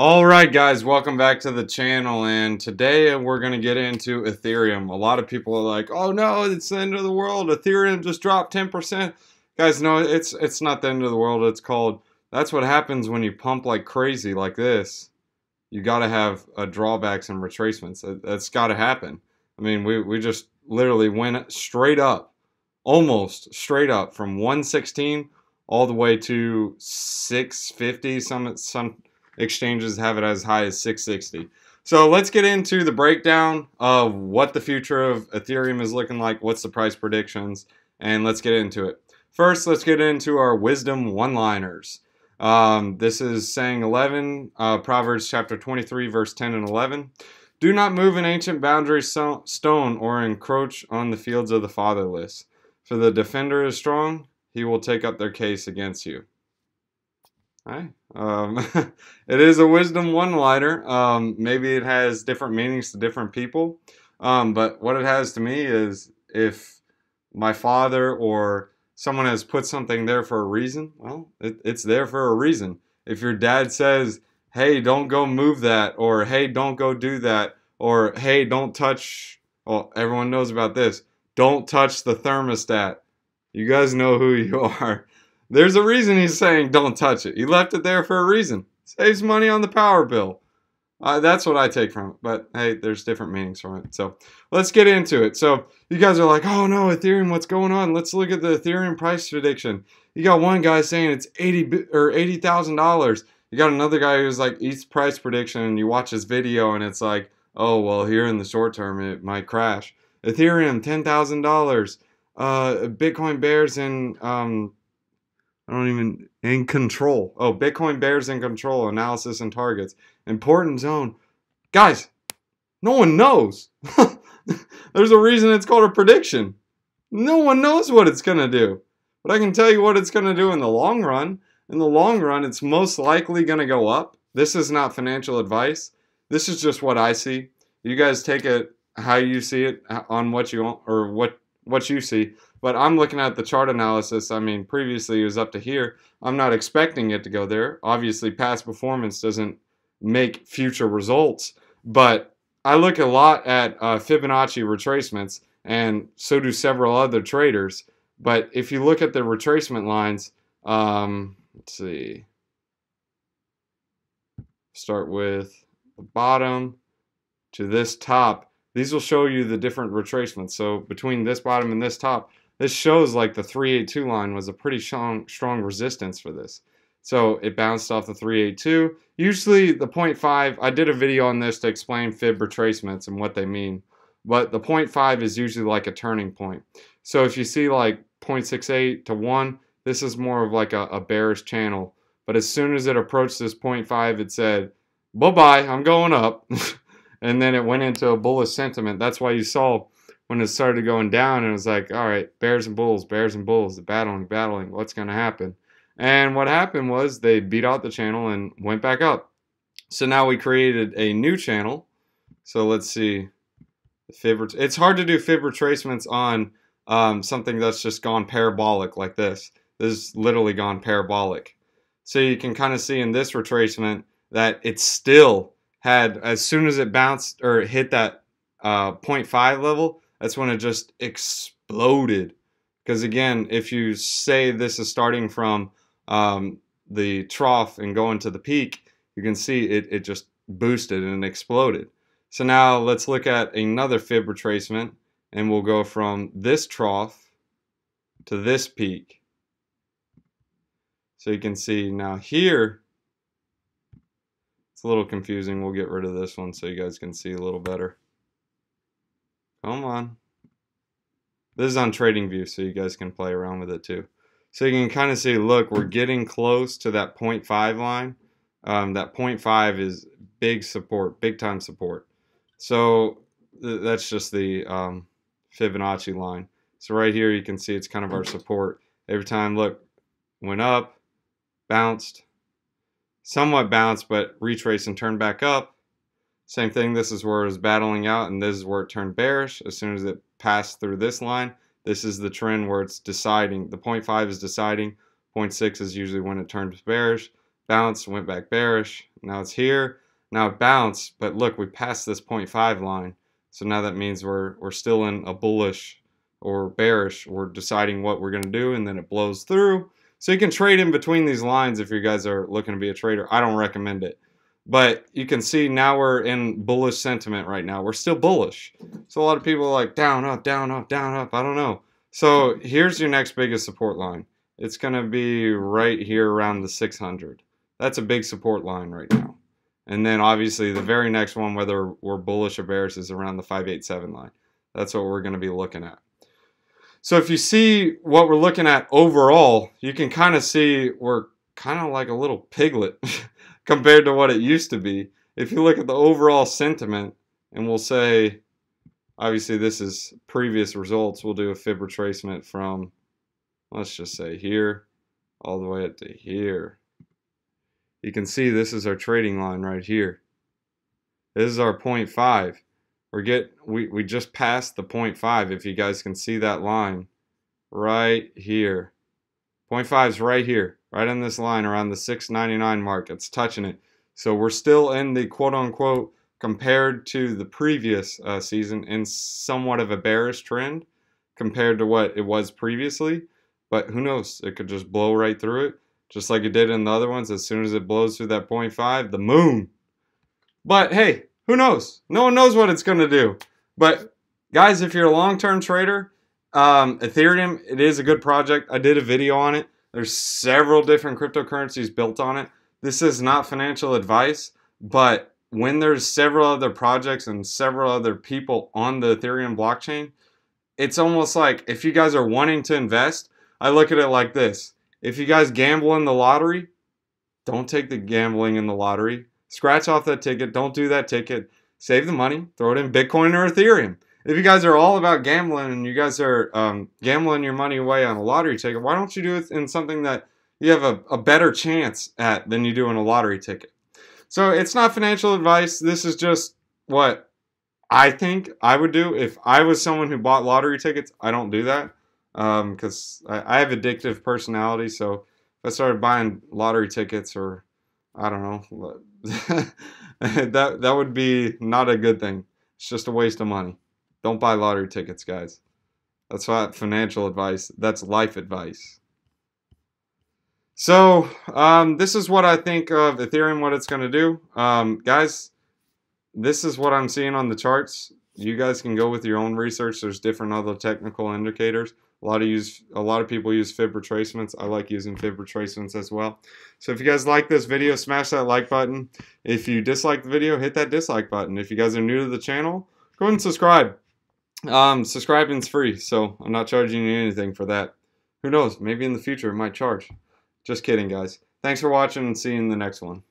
All right, guys, welcome back to the channel. And today we're going to get into Ethereum. A lot of people are like, "Oh no, it's the end of the world. Ethereum just dropped 10%." Guys, no, it's it's not the end of the world. It's called that's what happens when you pump like crazy like this. You got to have uh, drawbacks and retracements. That, that's got to happen. I mean, we we just literally went straight up, almost straight up from 116 all the way to 650. Some some exchanges have it as high as 660. So let's get into the breakdown of what the future of Ethereum is looking like, what's the price predictions, and let's get into it. First, let's get into our wisdom one-liners. Um, this is saying 11, uh, Proverbs chapter 23, verse 10 and 11. Do not move an ancient boundary so stone or encroach on the fields of the fatherless. For the defender is strong, he will take up their case against you. Um, it is a wisdom one-liner. Um, maybe it has different meanings to different people. Um, but what it has to me is if my father or someone has put something there for a reason, well, it, it's there for a reason. If your dad says, hey, don't go move that, or hey, don't go do that, or hey, don't touch, well, everyone knows about this, don't touch the thermostat. You guys know who you are. There's a reason he's saying don't touch it. He left it there for a reason. Saves money on the power bill. Uh, that's what I take from it. But hey, there's different meanings from it. So let's get into it. So you guys are like, oh no, Ethereum, what's going on? Let's look at the Ethereum price prediction. You got one guy saying it's eighty or eighty thousand dollars. You got another guy who's like ETH price prediction, and you watch his video, and it's like, oh well, here in the short term, it might crash. Ethereum, ten thousand uh, dollars. Bitcoin bears and um, I don't even in control. Oh, Bitcoin bears in control analysis and targets. Important zone. Guys, no one knows. There's a reason it's called a prediction. No one knows what it's going to do. But I can tell you what it's going to do in the long run. In the long run, it's most likely going to go up. This is not financial advice. This is just what I see. You guys take it how you see it on what you want or what what you see. But I'm looking at the chart analysis. I mean, previously it was up to here. I'm not expecting it to go there. Obviously, past performance doesn't make future results. But I look a lot at uh, Fibonacci retracements, and so do several other traders. But if you look at the retracement lines, um, let's see. Start with the bottom to this top. These will show you the different retracements. So between this bottom and this top, this shows like the 382 line was a pretty strong, strong resistance for this. So it bounced off the 382. Usually the 0.5, I did a video on this to explain fib retracements and what they mean. But the 0.5 is usually like a turning point. So if you see like 0.68 to 1, this is more of like a, a bearish channel. But as soon as it approached this 0.5, it said, bye-bye, I'm going up. and then it went into a bullish sentiment. That's why you saw when it started going down and it was like, all right, bears and bulls, bears and bulls, battling, battling, what's going to happen? And what happened was they beat out the channel and went back up. So now we created a new channel. So let's see. Fib it's hard to do fib retracements on um, something that's just gone parabolic like this. This is literally gone parabolic. So you can kind of see in this retracement that it's still had, as soon as it bounced or hit that uh, 0.5 level, that's when it just exploded. Because again, if you say this is starting from um, the trough and going to the peak, you can see it, it just boosted and exploded. So now let's look at another fib retracement and we'll go from this trough to this peak. So you can see now here, it's a little confusing. We'll get rid of this one so you guys can see a little better. Come on. This is on TradingView, so you guys can play around with it too. So you can kind of see, look, we're getting close to that 0.5 line. Um, that 0.5 is big support, big time support. So th that's just the um, Fibonacci line. So right here you can see it's kind of our support. Every time, look, went up, bounced, somewhat bounced, but retraced and turned back up. Same thing, this is where it was battling out, and this is where it turned bearish. As soon as it passed through this line, this is the trend where it's deciding. The 0.5 is deciding. 0.6 is usually when it turns bearish. bounced, went back bearish. Now it's here. Now it bounced, but look, we passed this 0.5 line. So now that means we're, we're still in a bullish or bearish. We're deciding what we're going to do, and then it blows through. So you can trade in between these lines if you guys are looking to be a trader. I don't recommend it. But you can see now we're in bullish sentiment right now. We're still bullish. So a lot of people are like down, up, down, up, down, up. I don't know. So here's your next biggest support line. It's going to be right here around the 600. That's a big support line right now. And then obviously the very next one, whether we're bullish or bearish, is around the 587 line. That's what we're going to be looking at. So if you see what we're looking at overall, you can kind of see we're kind of like a little piglet compared to what it used to be. If you look at the overall sentiment, and we'll say, obviously this is previous results, we'll do a fib retracement from, let's just say here, all the way up to here you can see this is our trading line right here. This is our 0.5. We're get we, we just passed the 0.5 if you guys can see that line right here. 0.5 is right here, right on this line around the 699 mark. It's touching it. So we're still in the quote unquote compared to the previous uh, season in somewhat of a bearish trend compared to what it was previously. But who knows? It could just blow right through it just like it did in the other ones. As soon as it blows through that 0.5, the moon. But hey, who knows? No one knows what it's going to do. But guys, if you're a long-term trader, um, Ethereum, it is a good project. I did a video on it. There's several different cryptocurrencies built on it. This is not financial advice, but when there's several other projects and several other people on the Ethereum blockchain, it's almost like if you guys are wanting to invest, I look at it like this. If you guys gamble in the lottery, don't take the gambling in the lottery. Scratch off that ticket. Don't do that ticket. Save the money. Throw it in Bitcoin or Ethereum. If you guys are all about gambling and you guys are um, gambling your money away on a lottery ticket, why don't you do it in something that you have a, a better chance at than you do in a lottery ticket? So it's not financial advice. This is just what I think I would do if I was someone who bought lottery tickets. I don't do that because um, I, I, have addictive personality. So if I started buying lottery tickets or I don't know, that that would be not a good thing. It's just a waste of money. Don't buy lottery tickets, guys. That's not financial advice. That's life advice. So um, this is what I think of Ethereum, what it's going to do. Um, guys, this is what I'm seeing on the charts. You guys can go with your own research. There's different other technical indicators. A lot of use a lot of people use fib retracements. I like using fib retracements as well. So if you guys like this video, smash that like button. If you dislike the video, hit that dislike button. If you guys are new to the channel, go ahead and subscribe. Um, subscribing's free, so I'm not charging you anything for that. Who knows? Maybe in the future it might charge. Just kidding, guys. Thanks for watching and see you in the next one.